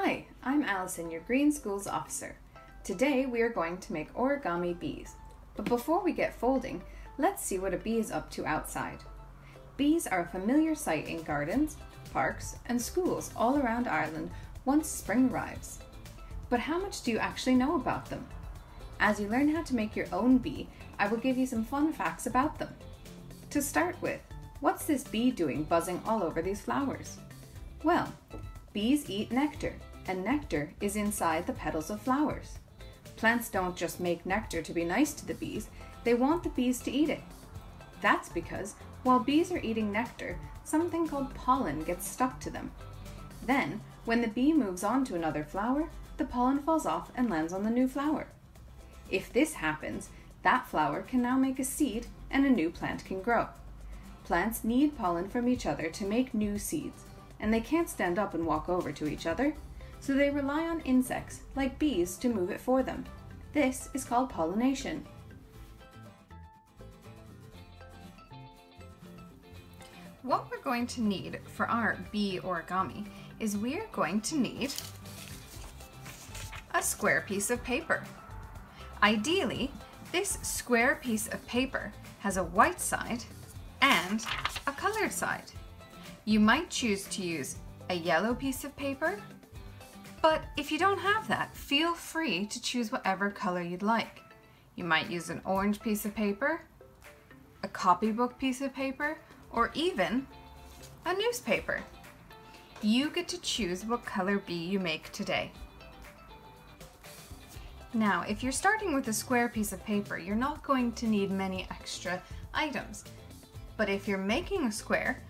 Hi, I'm Allison, your Green Schools officer. Today we are going to make origami bees. But before we get folding, let's see what a bee is up to outside. Bees are a familiar sight in gardens, parks, and schools all around Ireland once spring arrives. But how much do you actually know about them? As you learn how to make your own bee, I will give you some fun facts about them. To start with, what's this bee doing buzzing all over these flowers? Well, bees eat nectar, and nectar is inside the petals of flowers. Plants don't just make nectar to be nice to the bees, they want the bees to eat it. That's because while bees are eating nectar, something called pollen gets stuck to them. Then, when the bee moves on to another flower, the pollen falls off and lands on the new flower. If this happens, that flower can now make a seed and a new plant can grow. Plants need pollen from each other to make new seeds, and they can't stand up and walk over to each other, so they rely on insects, like bees, to move it for them. This is called pollination. What we're going to need for our bee origami is we're going to need a square piece of paper. Ideally, this square piece of paper has a white side and a colored side. You might choose to use a yellow piece of paper, but if you don't have that, feel free to choose whatever color you'd like. You might use an orange piece of paper, a copybook piece of paper, or even a newspaper. You get to choose what color bee you make today. Now, if you're starting with a square piece of paper, you're not going to need many extra items. But if you're making a square,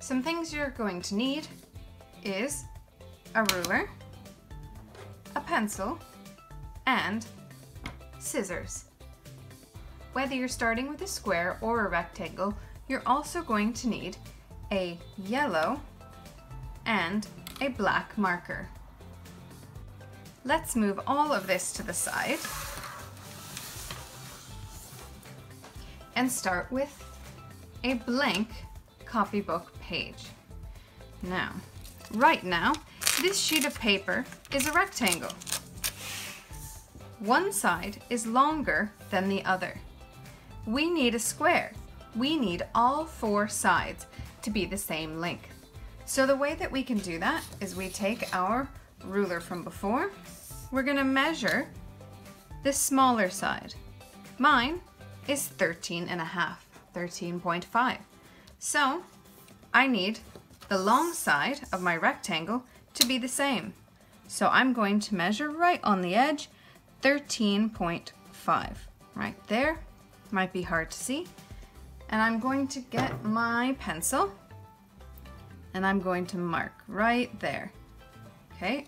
some things you're going to need is a ruler, pencil, and scissors. Whether you're starting with a square or a rectangle, you're also going to need a yellow and a black marker. Let's move all of this to the side and start with a blank copybook page. Now, right now, this sheet of paper is a rectangle. One side is longer than the other. We need a square. We need all four sides to be the same length. So the way that we can do that is we take our ruler from before, we're gonna measure the smaller side. Mine is 13 and a half, 13.5. So I need the long side of my rectangle to be the same. So I'm going to measure right on the edge, 13.5. Right there, might be hard to see. And I'm going to get my pencil and I'm going to mark right there. Okay,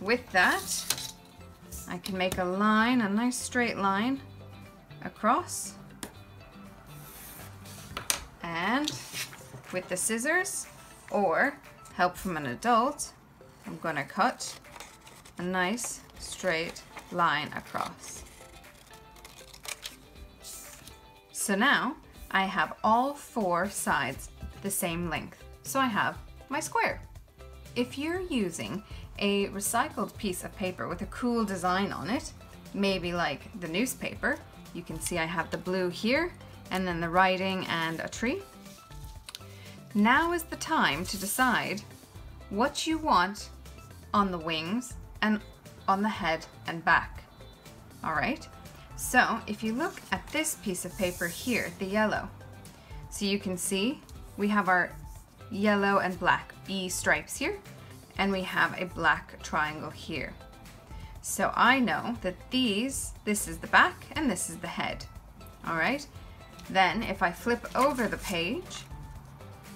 with that, I can make a line, a nice straight line across. And with the scissors or help from an adult, I'm gonna cut a nice straight line across. So now I have all four sides the same length. So I have my square. If you're using a recycled piece of paper with a cool design on it, maybe like the newspaper, you can see I have the blue here and then the writing and a tree. Now is the time to decide what you want on the wings and on the head and back. All right, so if you look at this piece of paper here, the yellow, so you can see we have our yellow and black bee stripes here, and we have a black triangle here. So I know that these, this is the back and this is the head. All right. Then if I flip over the page,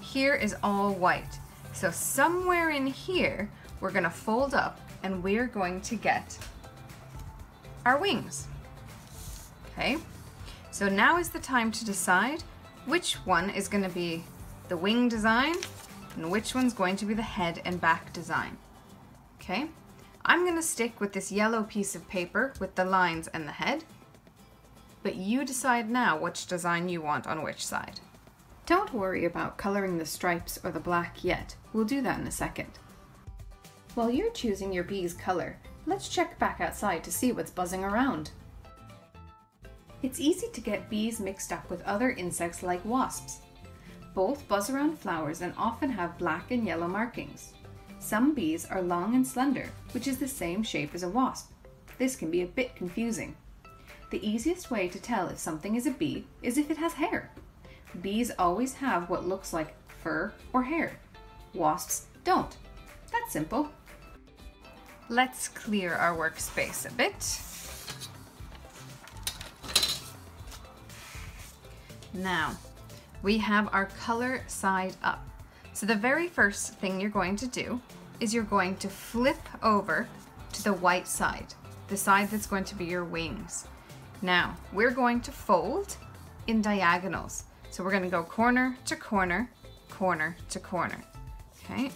here is all white. So somewhere in here, we're gonna fold up and we're going to get our wings. Okay. So now is the time to decide which one is gonna be the wing design and which one's going to be the head and back design. Okay, I'm gonna stick with this yellow piece of paper with the lines and the head, but you decide now which design you want on which side. Don't worry about coloring the stripes or the black yet, we'll do that in a second. While you're choosing your bee's color, let's check back outside to see what's buzzing around. It's easy to get bees mixed up with other insects like wasps. Both buzz around flowers and often have black and yellow markings. Some bees are long and slender, which is the same shape as a wasp. This can be a bit confusing. The easiest way to tell if something is a bee is if it has hair. Bees always have what looks like fur or hair. Wasps don't. That's simple. Let's clear our workspace a bit. Now, we have our color side up. So the very first thing you're going to do is you're going to flip over to the white side, the side that's going to be your wings. Now, we're going to fold in diagonals. So we're going to go corner to corner, corner to corner. Okay,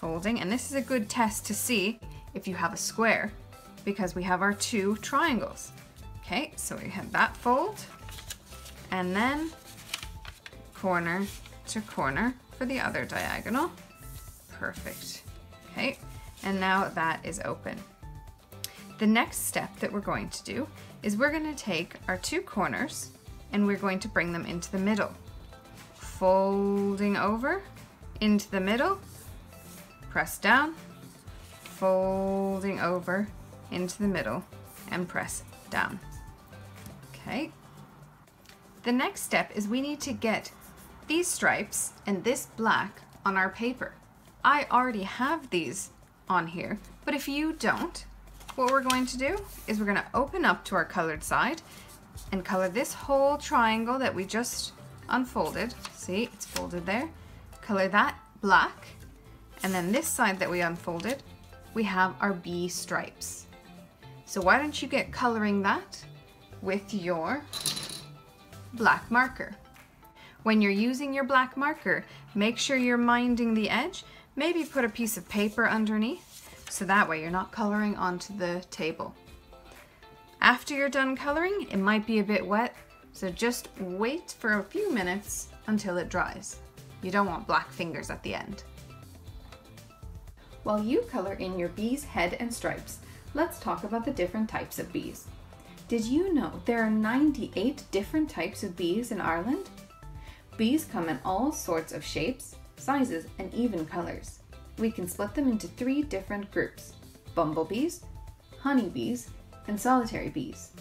folding. And this is a good test to see if you have a square because we have our two triangles. Okay, so we have that fold and then corner to corner for the other diagonal. Perfect. Okay, and now that is open. The next step that we're going to do is we're going to take our two corners and we're going to bring them into the middle. Folding over into the middle, press down, folding over into the middle and press down. Okay. The next step is we need to get these stripes and this black on our paper. I already have these on here, but if you don't, what we're going to do is we're going to open up to our colored side and color this whole triangle that we just unfolded. See, it's folded there. Color that black. And then this side that we unfolded, we have our bee stripes. So why don't you get coloring that with your black marker. When you're using your black marker, make sure you're minding the edge. Maybe put a piece of paper underneath so that way you're not coloring onto the table. After you're done coloring, it might be a bit wet, so just wait for a few minutes until it dries. You don't want black fingers at the end. While you color in your bee's head and stripes, let's talk about the different types of bees. Did you know there are 98 different types of bees in Ireland? Bees come in all sorts of shapes, sizes, and even colors. We can split them into three different groups bumblebees, honeybees, and solitary bees.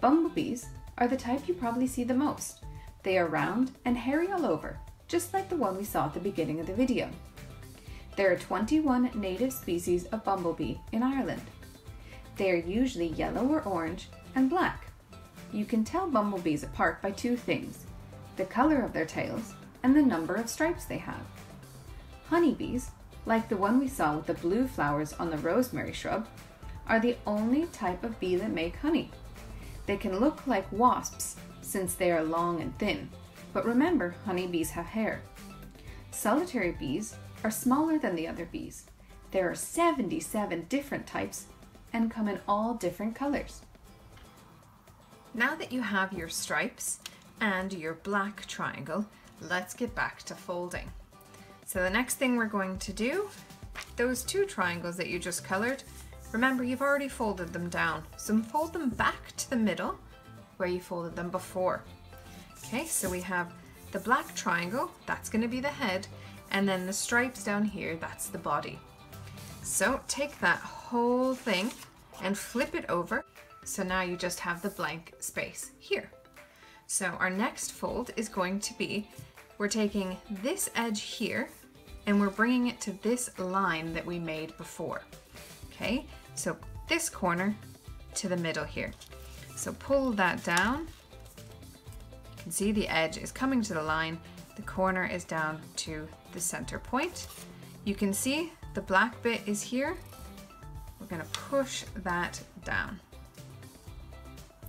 Bumblebees are the type you probably see the most. They are round and hairy all over, just like the one we saw at the beginning of the video. There are 21 native species of bumblebee in Ireland. They are usually yellow or orange and black. You can tell bumblebees apart by two things the color of their tails and the number of stripes they have. Honeybees, like the one we saw with the blue flowers on the rosemary shrub, are the only type of bee that make honey. They can look like wasps since they are long and thin, but remember honeybees have hair. Solitary bees are smaller than the other bees. There are 77 different types and come in all different colors. Now that you have your stripes and your black triangle, let's get back to folding. So the next thing we're going to do, those two triangles that you just colored, remember you've already folded them down, so fold them back to the middle where you folded them before. Okay, so we have the black triangle, that's going to be the head, and then the stripes down here, that's the body. So take that whole thing and flip it over so now you just have the blank space here. So our next fold is going to be, we're taking this edge here and we're bringing it to this line that we made before. Okay, so this corner to the middle here. So pull that down. You can see the edge is coming to the line. The corner is down to the center point. You can see the black bit is here. We're gonna push that down.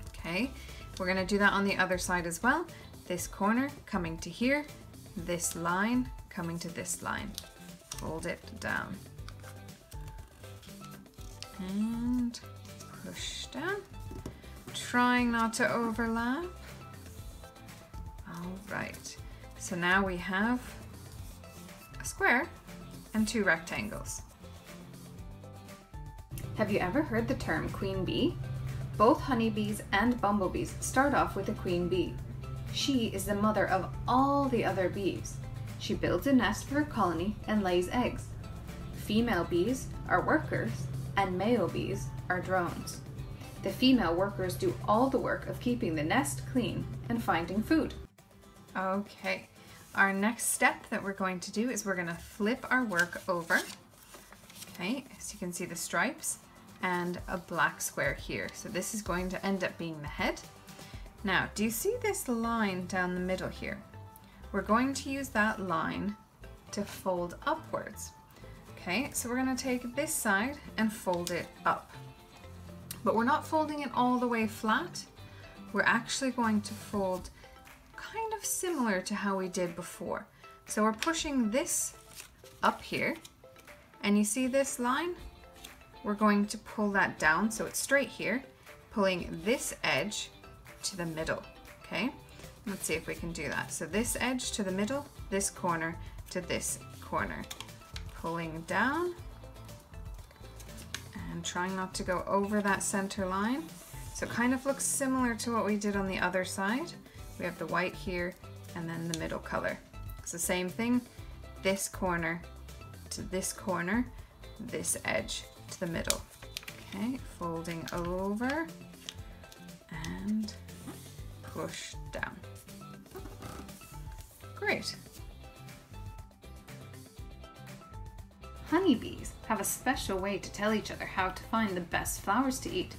Okay, we're gonna do that on the other side as well. This corner coming to here, this line coming to this line. Fold it down. And push down. Trying not to overlap. All right, so now we have a square and two rectangles. Have you ever heard the term queen bee? Both honeybees and bumblebees start off with a queen bee. She is the mother of all the other bees. She builds a nest for her colony and lays eggs. Female bees are workers and male bees are drones. The female workers do all the work of keeping the nest clean and finding food. Okay, our next step that we're going to do is we're going to flip our work over. Okay, so you can see the stripes and a black square here. So this is going to end up being the head. Now, do you see this line down the middle here? We're going to use that line to fold upwards. Okay, so we're going to take this side and fold it up. But we're not folding it all the way flat. We're actually going to fold kind of similar to how we did before. So we're pushing this up here and you see this line? We're going to pull that down so it's straight here, pulling this edge to the middle, okay? Let's see if we can do that. So this edge to the middle, this corner to this corner pulling down and trying not to go over that center line. So it kind of looks similar to what we did on the other side. We have the white here and then the middle color. It's the same thing, this corner to this corner, this edge to the middle. Okay, folding over and push down. Great. Honeybees have a special way to tell each other how to find the best flowers to eat.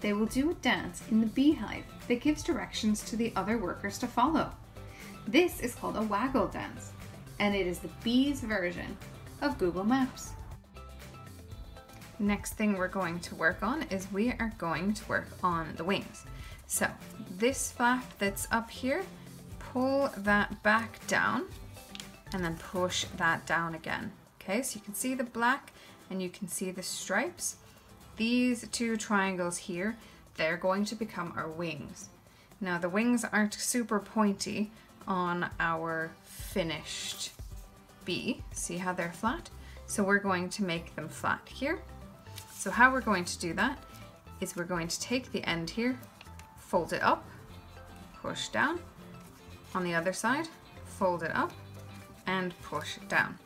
They will do a dance in the beehive that gives directions to the other workers to follow. This is called a waggle dance, and it is the bees' version of Google Maps. Next thing we're going to work on is we are going to work on the wings. So this flap that's up here, pull that back down and then push that down again. Okay, so you can see the black and you can see the stripes. These two triangles here, they're going to become our wings. Now the wings aren't super pointy on our finished bee. See how they're flat? So we're going to make them flat here. So how we're going to do that is we're going to take the end here, fold it up, push down. On the other side, fold it up and push it down.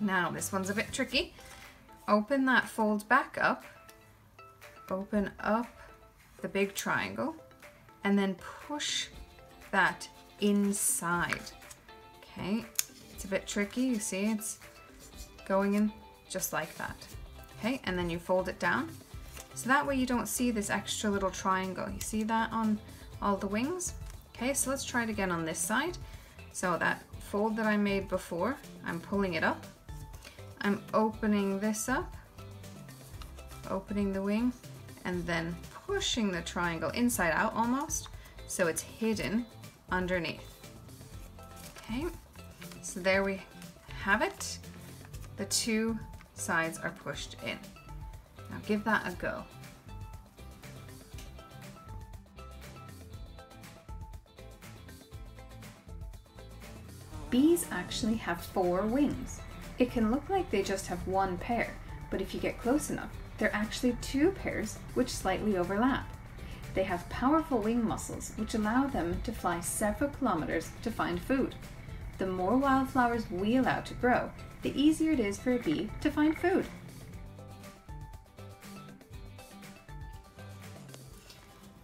Now this one's a bit tricky. Open that fold back up, open up the big triangle, and then push that inside. Okay, it's a bit tricky, you see it's going in just like that. Okay, and then you fold it down. So that way you don't see this extra little triangle. You see that on all the wings? Okay, so let's try it again on this side. So that fold that I made before, I'm pulling it up I'm opening this up, opening the wing, and then pushing the triangle inside out almost, so it's hidden underneath. Okay, so there we have it. The two sides are pushed in. Now give that a go. Bees actually have four wings. It can look like they just have one pair, but if you get close enough, they're actually two pairs which slightly overlap. They have powerful wing muscles which allow them to fly several kilometers to find food. The more wildflowers we allow to grow, the easier it is for a bee to find food.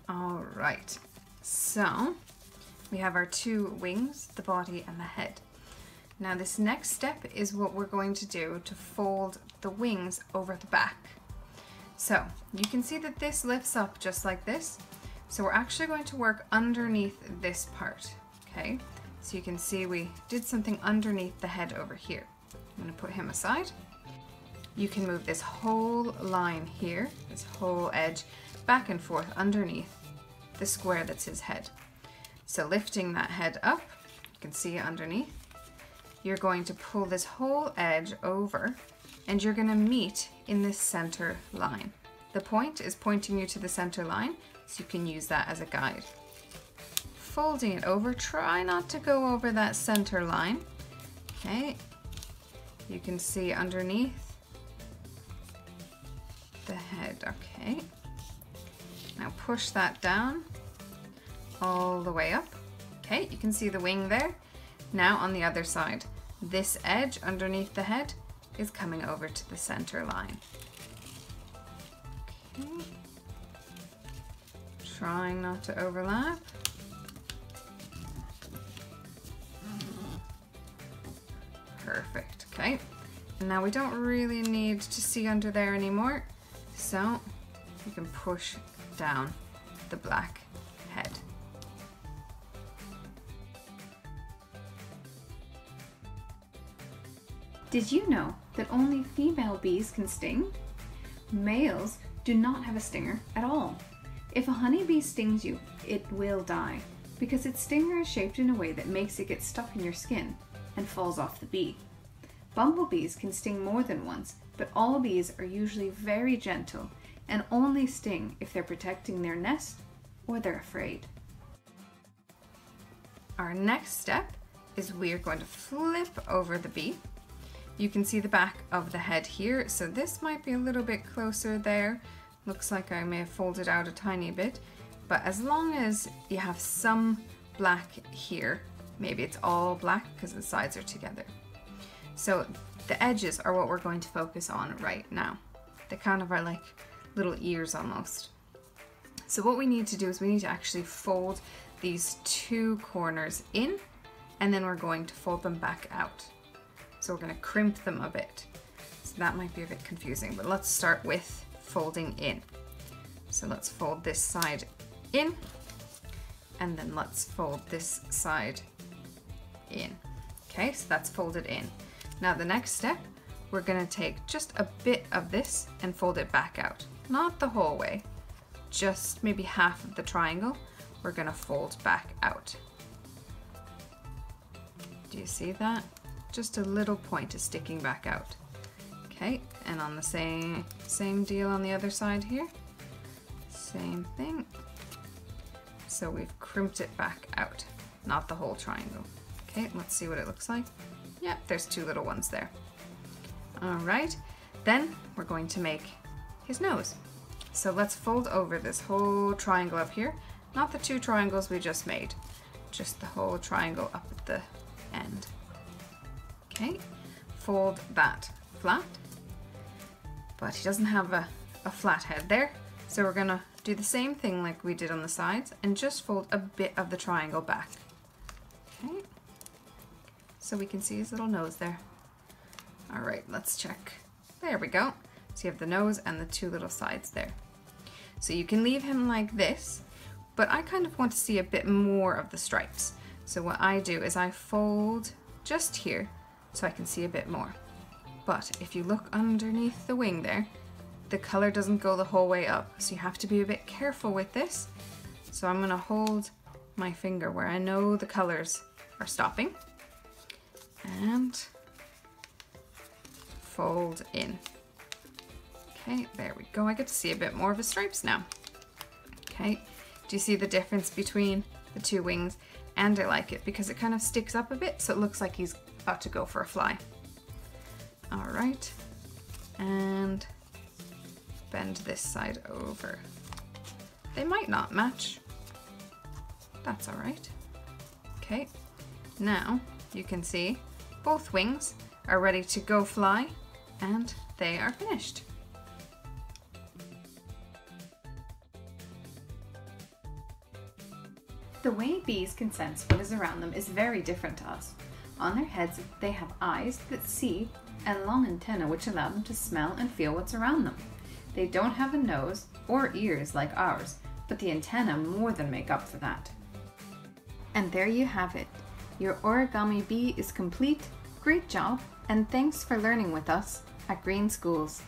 All right, so we have our two wings, the body and the head. Now this next step is what we're going to do to fold the wings over the back. So you can see that this lifts up just like this. So we're actually going to work underneath this part, okay? So you can see we did something underneath the head over here. I'm gonna put him aside. You can move this whole line here, this whole edge, back and forth underneath the square that's his head. So lifting that head up, you can see underneath, you're going to pull this whole edge over and you're gonna meet in this center line. The point is pointing you to the center line, so you can use that as a guide. Folding it over, try not to go over that center line. Okay, you can see underneath the head, Okay. Now push that down all the way up. Okay, you can see the wing there. Now on the other side, this edge underneath the head is coming over to the center line. Okay. Trying not to overlap. Perfect, okay. Now we don't really need to see under there anymore, so you can push down the black head. Did you know that only female bees can sting? Males do not have a stinger at all. If a honeybee stings you, it will die because its stinger is shaped in a way that makes it get stuck in your skin and falls off the bee. Bumblebees can sting more than once, but all bees are usually very gentle and only sting if they're protecting their nest or they're afraid. Our next step is we're going to flip over the bee. You can see the back of the head here, so this might be a little bit closer there. Looks like I may have folded out a tiny bit, but as long as you have some black here, maybe it's all black because the sides are together. So the edges are what we're going to focus on right now. They kind of are like little ears almost. So what we need to do is we need to actually fold these two corners in and then we're going to fold them back out. So we're to crimp them a bit. So that might be a bit confusing, but let's start with folding in. So let's fold this side in and then let's fold this side in. Okay, so that's folded in. Now the next step, we're gonna take just a bit of this and fold it back out. Not the whole way, just maybe half of the triangle, we're gonna fold back out. Do you see that? Just a little point is sticking back out. Okay, and on the same, same deal on the other side here. Same thing. So we've crimped it back out, not the whole triangle. Okay, let's see what it looks like. Yep, there's two little ones there. All right, then we're going to make his nose. So let's fold over this whole triangle up here, not the two triangles we just made, just the whole triangle up at the end. Okay, fold that flat, but he doesn't have a, a flat head there, so we're gonna do the same thing like we did on the sides and just fold a bit of the triangle back. Okay so we can see his little nose there. All right, let's check. There we go. So you have the nose and the two little sides there. So you can leave him like this, but I kind of want to see a bit more of the stripes. So what I do is I fold just here so I can see a bit more. But if you look underneath the wing there, the color doesn't go the whole way up. So you have to be a bit careful with this. So I'm gonna hold my finger where I know the colors are stopping and fold in. Okay, there we go. I get to see a bit more of the stripes now. Okay, do you see the difference between the two wings? And I like it because it kind of sticks up a bit, so it looks like he's about to go for a fly. All right, and bend this side over. They might not match. That's all right. Okay, now you can see both wings are ready to go fly and they are finished. The way bees can sense what is around them is very different to us. On their heads, they have eyes that see and long antennae which allow them to smell and feel what's around them. They don't have a nose or ears like ours, but the antennae more than make up for that. And there you have it. Your origami bee is complete. Great job, and thanks for learning with us at Green Schools.